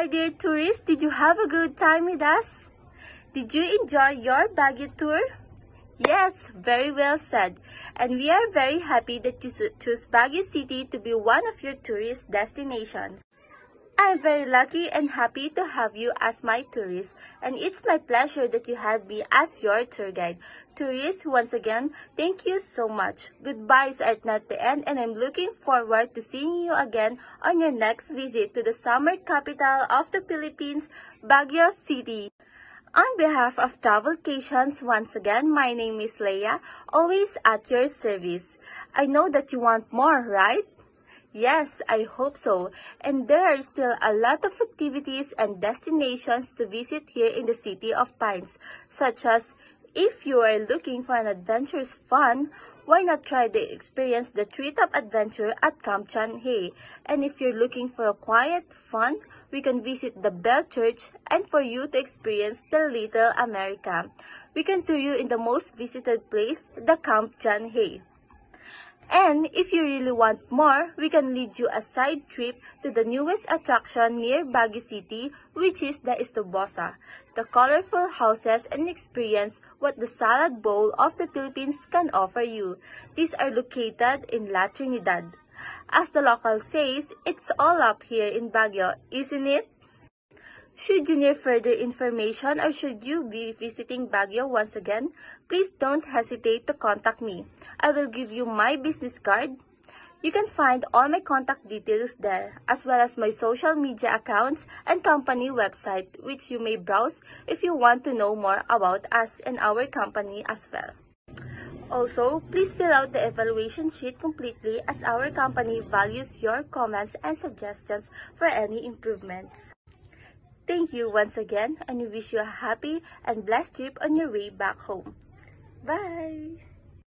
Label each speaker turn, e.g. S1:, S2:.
S1: my
S2: dear tourists, did you have a good time with us? Did you enjoy your Baguio tour? Yes, very well said. And we are very happy that you choose Baguio City to be one of your tourist destinations. I am very lucky and happy to have you as my tourist, and it's my pleasure that you had me as your tour guide. Tourists, once again, thank you so much. Goodbyes are not the end, and I'm looking forward to seeing you again on your next visit to the summer capital of the Philippines, Baguio City. On behalf of Travelcations, once again, my name is Leah, always at your service. I know that you want more, right? Yes, I hope so. And there are still a lot of activities and destinations to visit here in the City of Pines, such as if you are looking for an adventurous fun, why not try the experience the treetop adventure at Camp John Hay? And if you're looking for a quiet, fun, we can visit the Bell Church and for you to experience the Little America. We can tour you in the most visited place, the Camp John Hay. And if you really want more, we can lead you a side trip to the newest attraction near Baguio City, which is the Estobosa, the colorful houses and experience what the salad bowl of the Philippines can offer you. These are located in La Trinidad. As the local says, it's all up here in Baguio, isn't it? Should you need further information or should you be visiting Baguio once again, please don't hesitate to contact me. I will give you my business card. You can find all my contact details there, as well as my social media accounts and company website, which you may browse if you want to know more about us and our company as well. Also, please fill out the evaluation sheet completely as our company values your comments and suggestions for any improvements. Thank you once again and we wish you a happy and blessed trip on your way back home. Bye!